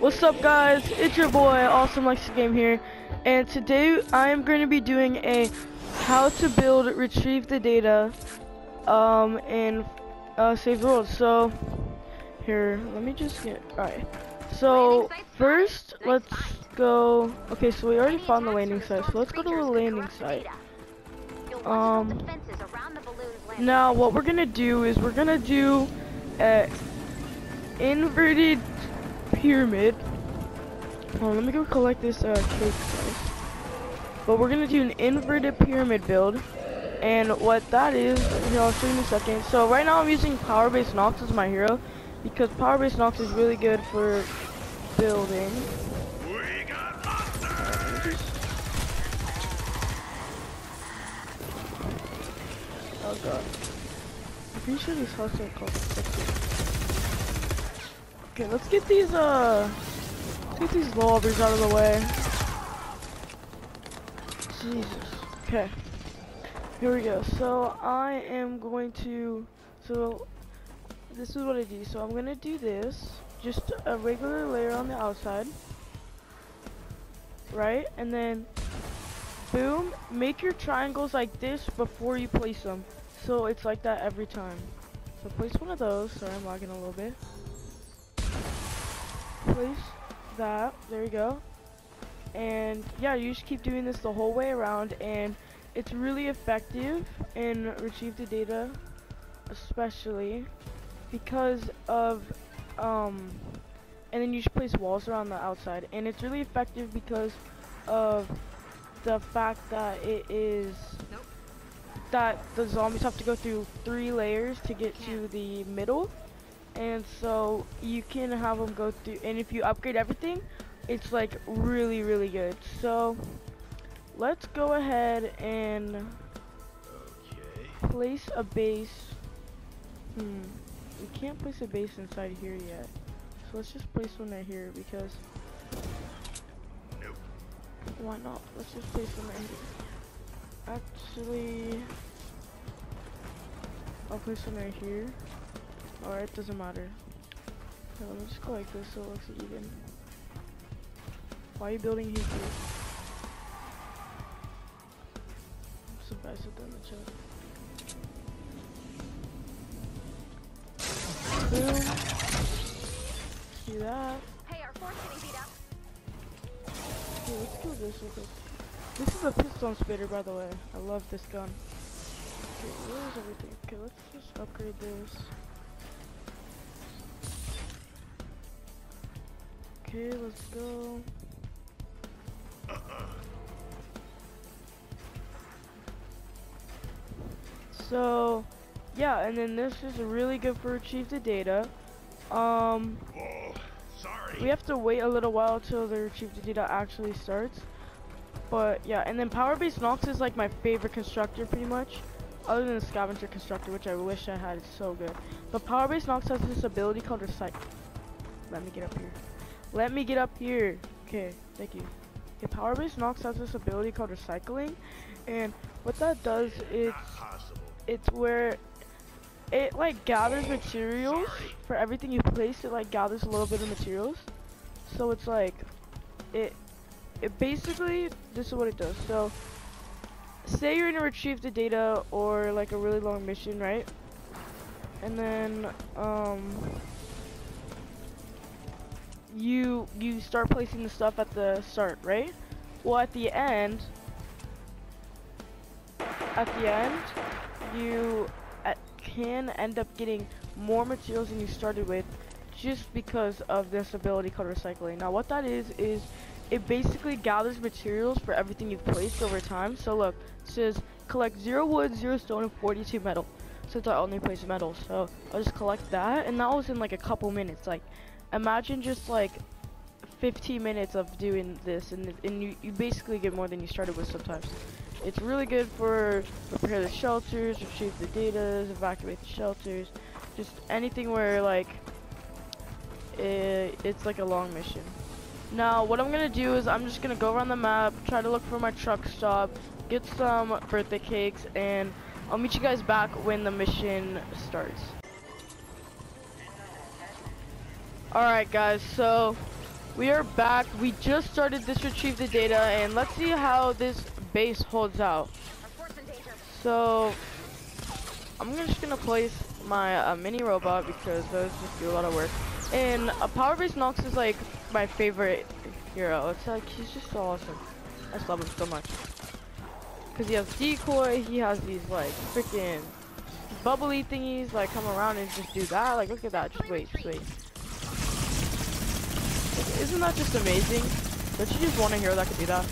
What's up guys? It's your boy Awesome Likes Game here and today I am going to be doing a how to build retrieve the data um and uh, save the world. So here, let me just get alright. So first let's go okay so we already found the landing site so let's go to the landing site. Um now what we're gonna do is we're gonna do a inverted pyramid. Oh, let me go collect this uh, cake first. But we're gonna do an inverted pyramid build. And what that is, here I'll show you in a second. So right now I'm using Powerbase Knox as my hero because Powerbase Knox is really good for building. Oh god. I'm pretty sure these houses are called Okay, let's get these uh get these lobbies out of the way. Jesus. Okay. Here we go. So I am going to so this is what I do. So I'm gonna do this. Just a regular layer on the outside. Right? And then boom, make your triangles like this before you place them. So it's like that every time. So place one of those. Sorry, I'm lagging a little bit. Place that. There you go. And yeah, you just keep doing this the whole way around, and it's really effective in retrieve the data, especially because of um. And then you just place walls around the outside, and it's really effective because of the fact that it is nope. that the zombies have to go through three layers to get to the middle and so you can have them go through and if you upgrade everything it's like really really good so let's go ahead and okay. place a base hmm we can't place a base inside here yet so let's just place one right here because nope why not? Let's just place one right here. Actually, I'll place one right here. Or it doesn't matter. So let me just go like this so it looks even. Why are you building here? I'm surprised at them in chat. Boom. See that. Hey, our force getting beat up. Okay, let's kill this with this. This is a piston spitter, by the way. I love this gun. Okay, where is everything? Okay, let's just upgrade this. Okay, let's go. So, yeah, and then this is really good for retrieve the data. Um, we have to wait a little while till the retrieve the data actually starts. But yeah, and then Powerbase Knox is like my favorite constructor pretty much. Other than the scavenger constructor, which I wish I had, it's so good. But Powerbase Knox has this ability called Recycle. Let me get up here. Let me get up here. Okay, thank you. Okay, Powerbase Knox has this ability called Recycling. And what that does is, it's where it like gathers materials for everything you place. It like gathers a little bit of materials. So it's like it it basically this is what it does. So say you're gonna retrieve the data or like a really long mission, right? And then um you you start placing the stuff at the start, right? Well at the end at the end you uh, can end up getting more materials than you started with just because of this ability called recycling. Now what that is, is it basically gathers materials for everything you've placed over time. So look, it says collect 0 wood, 0 stone, and 42 metal. Since I only place metal, so I'll just collect that, and that was in like a couple minutes. Like, imagine just like 15 minutes of doing this, and, and you, you basically get more than you started with sometimes. It's really good for repair the shelters, retrieve the data, evacuate the shelters, just anything where like it, it's like a long mission. Now what I'm gonna do is I'm just gonna go around the map, try to look for my truck stop, get some birthday cakes, and I'll meet you guys back when the mission starts. Alright guys, so We are back. We just started this retrieve the data, and let's see how this base holds out. So, I'm just gonna place my uh, mini robot because those just do a lot of work. And uh, Powerbase Knox is like my favorite hero. It's like he's just so awesome. I just love him so much. Cause he has decoy, he has these like freaking bubbly thingies like come around and just do that. Like look at that. Just wait, just wait. Isn't that just amazing? Don't you just want a hero that could do that?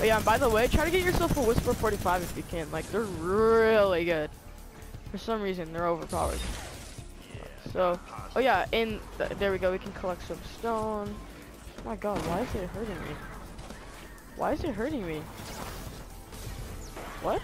Oh yeah, and by the way, try to get yourself a Whisper 45 if you can. Like, they're really good. For some reason, they're overpowered. So, oh yeah, and th there we go. We can collect some stone. Oh my god, why is it hurting me? Why is it hurting me? What?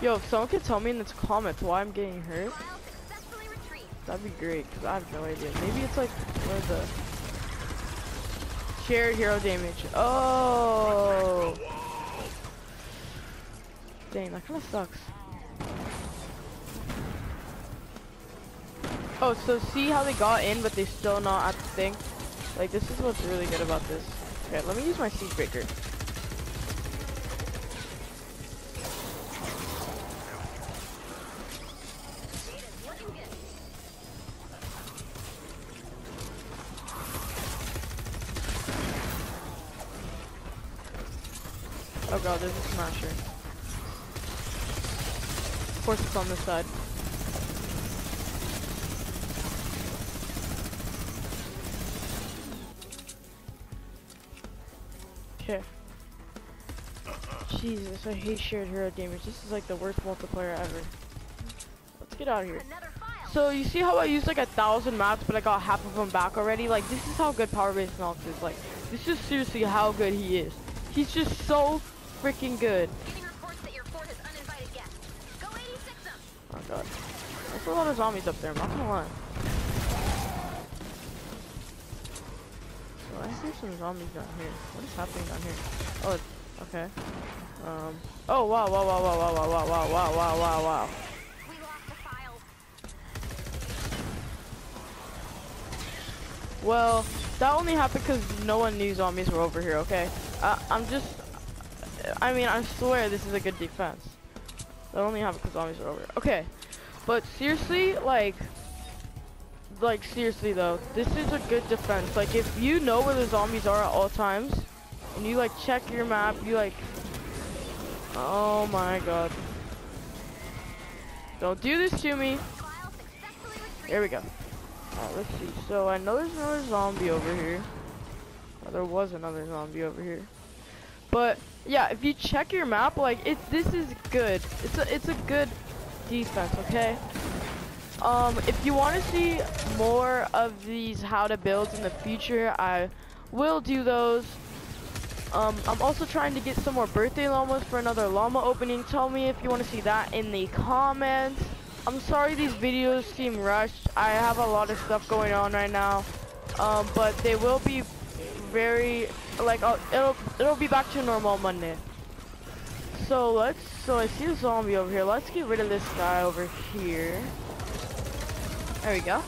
Yo, if someone could tell me in the comments why I'm getting hurt, that'd be great, because I have no idea. Maybe it's like one of the shared hero damage. Oh! Dang, that kind of sucks. Oh, so see how they got in, but they still not at the thing? Like, this is what's really good about this. Okay, let me use my siege breaker. Oh god, there's a smasher. Of course it's on this side. Okay. Jesus, I hate shared hero damage. This is like the worst multiplayer ever. Let's get out of here. So you see how I used like a thousand maps, but I got half of them back already? Like this is how good Powerbase Knox is. Like this is seriously how good he is. He's just so freaking good. Oh god. There's a lot of zombies up there, I'm not gonna lie. So I see some zombies down here. What is happening down here? Oh, okay. Um. Oh wow, wow, wow, wow, wow, wow, wow, wow, wow, wow, wow, wow. Well, that only happened because no one knew zombies were over here, okay? Uh, I'm just, I mean, I swear this is a good defense. That only happened because zombies are over. Okay, but seriously, like, like seriously though, this is a good defense. Like, if you know where the zombies are at all times, and you like check your map, you like, oh my god. Don't do this to me. There we go. Alright, let's see. So I know there's another zombie over here. Oh, there was another zombie over here. But yeah, if you check your map, like it, this is good. It's a, it's a good defense. Okay. Um, if you want to see more of these how to builds in the future, I will do those. Um, I'm also trying to get some more birthday llamas for another llama opening. Tell me if you want to see that in the comments. I'm sorry these videos seem rushed. I have a lot of stuff going on right now. Um, but they will be very, like, uh, it'll, it'll be back to normal Monday. So let's, so I see a zombie over here. Let's get rid of this guy over here. There we go.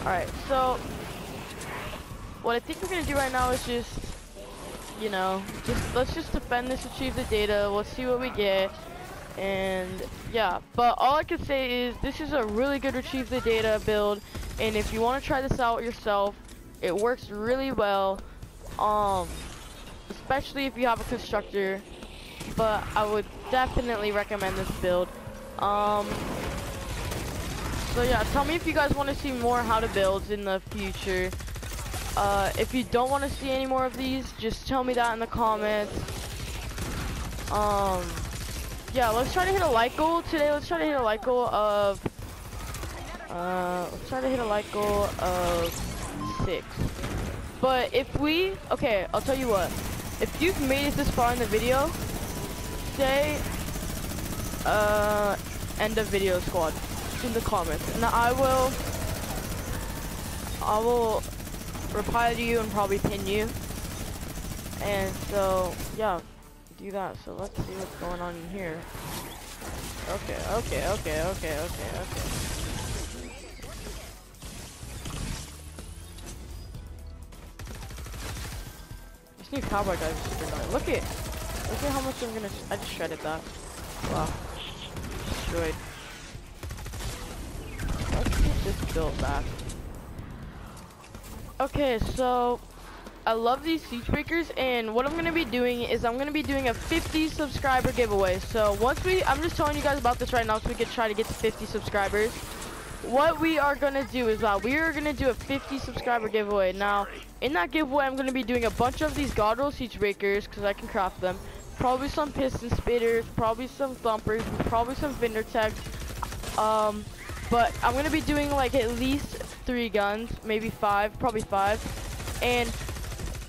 Alright, so, what I think we're gonna do right now is just, you know, just, let's just defend this, achieve the data, let's see what we get and yeah but all I can say is this is a really good retrieve the data build and if you want to try this out yourself it works really well um especially if you have a constructor but I would definitely recommend this build um so yeah tell me if you guys want to see more how to builds in the future uh, if you don't want to see any more of these just tell me that in the comments um yeah, let's try to hit a like goal today. Let's try to hit a like goal of, uh, let's try to hit a like goal of six. But if we, okay, I'll tell you what. If you've made it this far in the video, say, uh, end of video squad in the comments. And I will, I will reply to you and probably pin you. And so, yeah do that, so let's see what's going on in here. Okay, okay, okay, okay, okay, okay. This new cowboy guy is super annoying. Look at, look at how much I'm gonna. I just shredded that. Wow, destroyed. Let's get this built back. Okay, so I love these siege breakers, and what I'm gonna be doing is I'm gonna be doing a 50 subscriber giveaway. So once we, I'm just telling you guys about this right now, so we can try to get to 50 subscribers. What we are gonna do is that we are gonna do a 50 subscriber giveaway. Now, in that giveaway, I'm gonna be doing a bunch of these God Roll siege breakers because I can craft them. Probably some piston spitters, probably some thumpers, probably some Vindertech. Um, but I'm gonna be doing like at least three guns, maybe five, probably five, and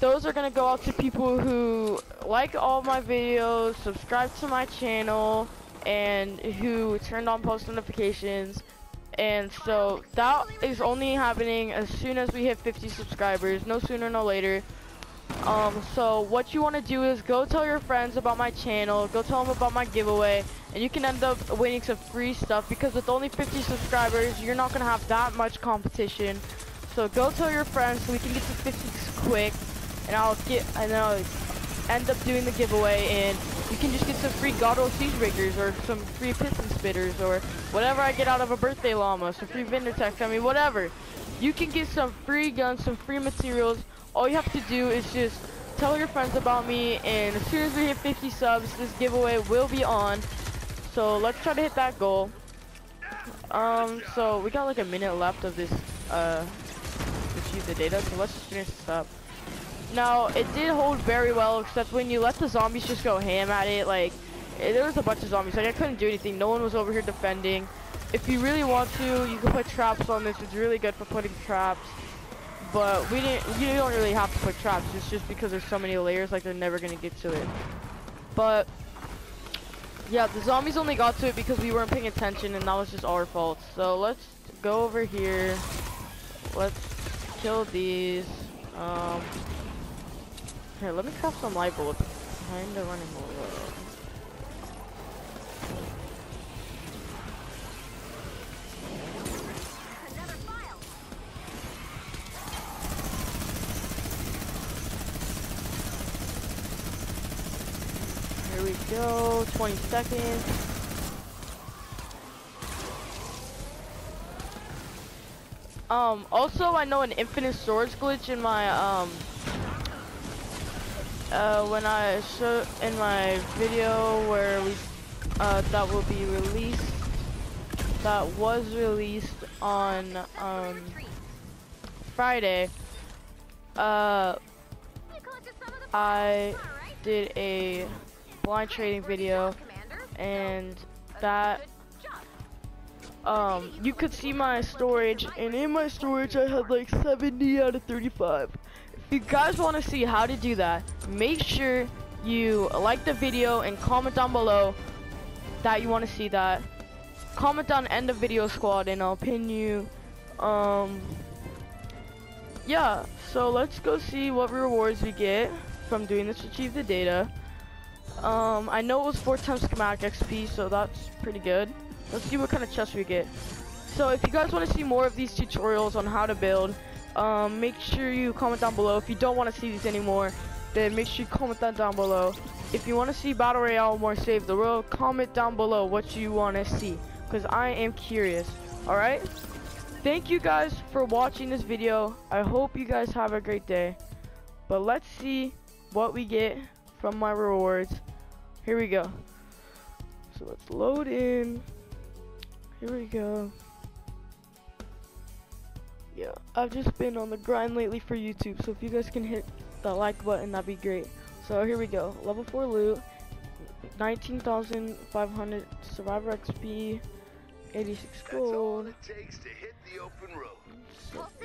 those are gonna go out to people who like all my videos, subscribe to my channel, and who turned on post notifications. And so that is only happening as soon as we hit 50 subscribers, no sooner, no later. Um, so what you want to do is go tell your friends about my channel, go tell them about my giveaway, and you can end up winning some free stuff because with only 50 subscribers, you're not going to have that much competition. So go tell your friends so we can get to 50 quick and I'll get and then I'll end up doing the giveaway and you can just get some free God Roll Siege Breakers or some free Piston Spitters or whatever I get out of a birthday llama, some free Vindertech, I mean whatever. You can get some free guns, some free materials. All you have to do is just tell your friends about me and as soon as we hit 50 subs, this giveaway will be on. So let's try to hit that goal. Um, so we got like a minute left of this, uh, achieve the data, so let's just finish this up. No, it did hold very well, except when you let the zombies just go ham at it, like, it, there was a bunch of zombies, like, I couldn't do anything. No one was over here defending. If you really want to, you can put traps on this. It's really good for putting traps. But we didn't, you don't really have to put traps. It's just because there's so many layers, like, they're never going to get to it. But, yeah, the zombies only got to it because we weren't paying attention, and that was just our fault. So, let's go over here. Let's kill these. Um, here, let me craft some light bullets. Kinda running low. Here we go, 20 seconds. Um, also I know an infinite storage glitch in my, um, uh, when I show in my video where we uh, that will be released that was released on um, Friday uh, I did a blind trading video and that um, you could see my storage and in my storage I had like 70 out of 35 if you guys want to see how to do that, make sure you like the video and comment down below that you want to see that. Comment down end of video squad and I'll pin you. Um, yeah, so let's go see what rewards we get from doing this to achieve the data. Um, I know it was 4 times schematic XP, so that's pretty good. Let's see what kind of chest we get. So if you guys want to see more of these tutorials on how to build, um, make sure you comment down below. If you don't want to see these anymore, then make sure you comment that down below. If you want to see Battle Royale more Save the World, comment down below what you want to see. Because I am curious. Alright? Thank you guys for watching this video. I hope you guys have a great day. But let's see what we get from my rewards. Here we go. So let's load in. Here we go yeah, I've just been on the grind lately for YouTube, so if you guys can hit the like button, that'd be great. So here we go, level 4 loot, 19,500 survivor XP, 86 gold,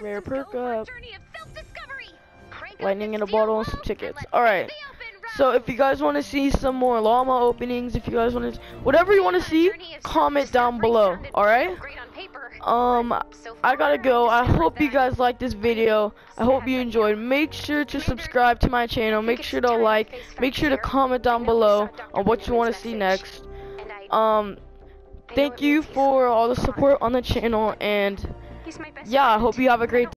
rare perk up, lightning in a bottle, and some tickets. Alright, so if you guys want to see some more llama openings, if you guys want to, whatever you want to see, comment down below, alright? Um, I gotta go. I hope you guys like this video. I hope you enjoyed. Make sure to subscribe to my channel. Make sure to like. Make sure to comment down below on what you want to see next. Um, thank you for all the support on the channel. And yeah, I hope you have a great